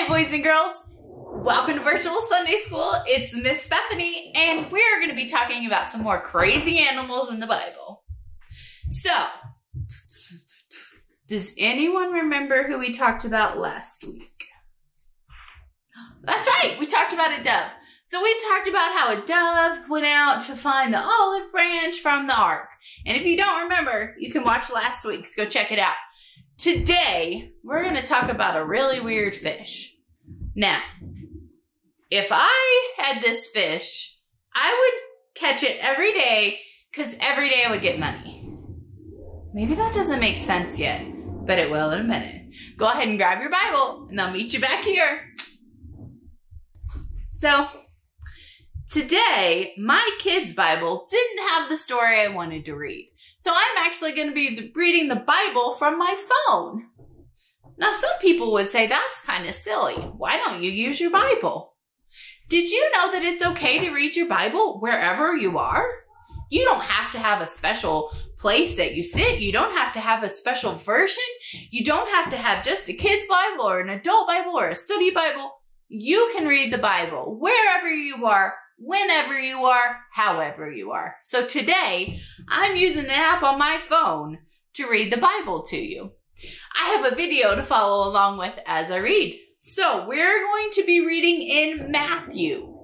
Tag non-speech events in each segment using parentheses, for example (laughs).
Hi, boys and girls. Welcome to Virtual Sunday School. It's Miss Bethany, and we're going to be talking about some more crazy animals in the Bible. So, does anyone remember who we talked about last week? That's right, we talked about a dove. So we talked about how a dove went out to find the olive branch from the ark. And if you don't remember, you can watch last week's. Go check it out. Today, we're going to talk about a really weird fish. Now, if I had this fish, I would catch it every day because every day I would get money. Maybe that doesn't make sense yet, but it will in a minute. Go ahead and grab your Bible and I'll meet you back here. So, today, my kids' Bible didn't have the story I wanted to read. So I'm actually going to be reading the Bible from my phone. Now, some people would say that's kind of silly. Why don't you use your Bible? Did you know that it's okay to read your Bible wherever you are? You don't have to have a special place that you sit. You don't have to have a special version. You don't have to have just a kid's Bible or an adult Bible or a study Bible. You can read the Bible wherever you are, whenever you are, however you are. So today, I'm using an app on my phone to read the Bible to you. I have a video to follow along with as I read. So we're going to be reading in Matthew.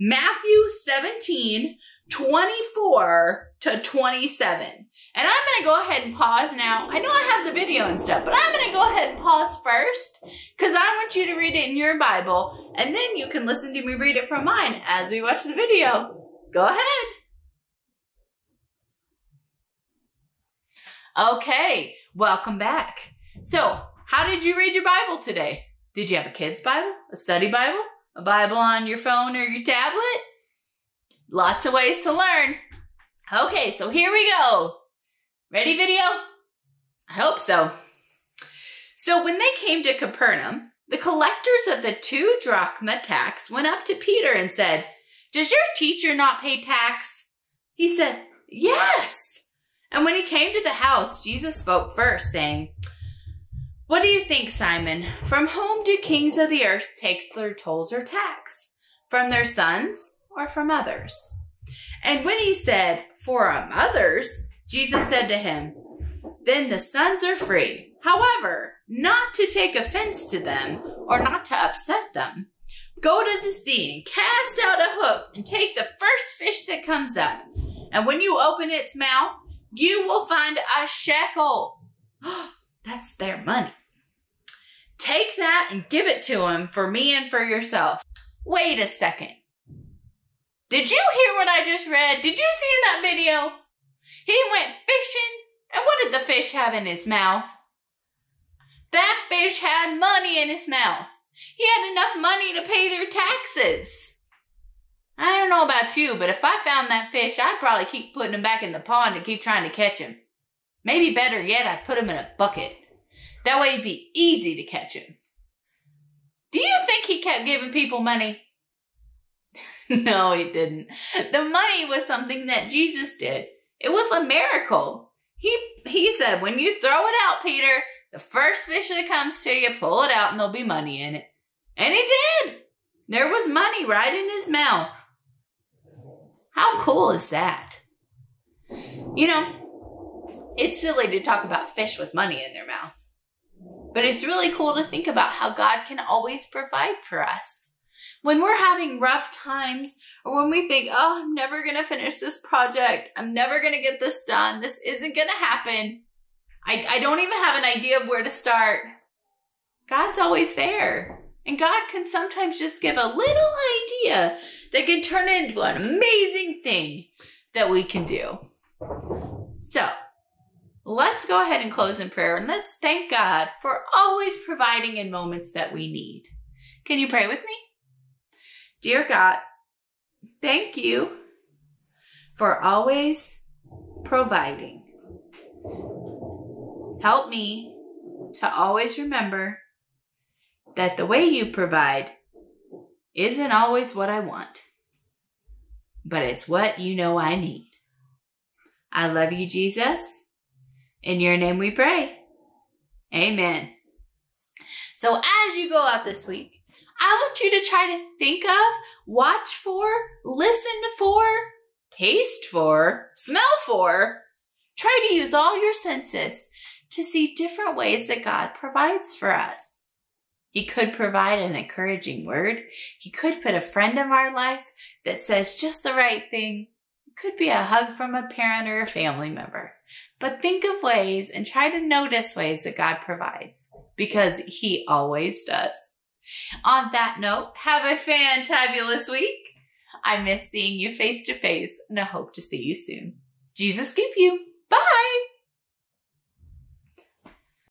Matthew 17, 24 to 27. And I'm going to go ahead and pause now. I know I have the video and stuff, but I'm going to go ahead and pause first because I want you to read it in your Bible and then you can listen to me read it from mine as we watch the video. Go ahead. Okay, welcome back. So, how did you read your Bible today? Did you have a kid's Bible, a study Bible, a Bible on your phone or your tablet? Lots of ways to learn. Okay, so here we go. Ready, video? I hope so. So when they came to Capernaum, the collectors of the two drachma tax went up to Peter and said, Does your teacher not pay tax? He said, Yes. And when he came to the house, Jesus spoke first, saying, What do you think, Simon? From whom do kings of the earth take their tolls or tax? From their sons or from others? And when he said, From others, Jesus said to him, Then the sons are free. However, not to take offense to them or not to upset them. Go to the sea and cast out a hook and take the first fish that comes up. And when you open its mouth, you will find a shekel. (gasps) That's their money. Take that and give it to him for me and for yourself. Wait a second. Did you hear what I just read? Did you see in that video? He went fishing, and what did the fish have in his mouth? That fish had money in his mouth. He had enough money to pay their taxes. I don't know about you, but if I found that fish, I'd probably keep putting him back in the pond and keep trying to catch him. Maybe better yet, I'd put him in a bucket. That way it'd be easy to catch him. Do you think he kept giving people money? (laughs) no, he didn't. The money was something that Jesus did. It was a miracle. He he said, when you throw it out, Peter, the first fish that comes to you, pull it out and there'll be money in it. And he did. There was money right in his mouth. How cool is that? You know, it's silly to talk about fish with money in their mouth. But it's really cool to think about how God can always provide for us. When we're having rough times or when we think, oh, I'm never going to finish this project. I'm never going to get this done. This isn't going to happen. I, I don't even have an idea of where to start. God's always there. And God can sometimes just give a little idea that can turn into an amazing thing that we can do. So, let's go ahead and close in prayer and let's thank God for always providing in moments that we need. Can you pray with me? Dear God, thank you for always providing. Help me to always remember that the way you provide isn't always what I want, but it's what you know I need. I love you, Jesus. In your name we pray. Amen. So as you go out this week, I want you to try to think of, watch for, listen for, taste for, smell for. Try to use all your senses to see different ways that God provides for us. He could provide an encouraging word. He could put a friend in our life that says just the right thing. It could be a hug from a parent or a family member. But think of ways and try to notice ways that God provides because He always does. On that note, have a fantabulous week. I miss seeing you face to face and I hope to see you soon. Jesus keep you.